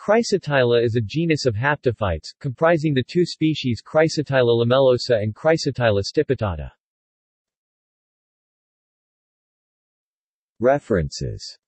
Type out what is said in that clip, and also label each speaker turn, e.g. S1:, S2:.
S1: Chrysotyla is a genus of haptophytes, comprising the two species Chrysotyla lamellosa and Chrysotyla stipitata. References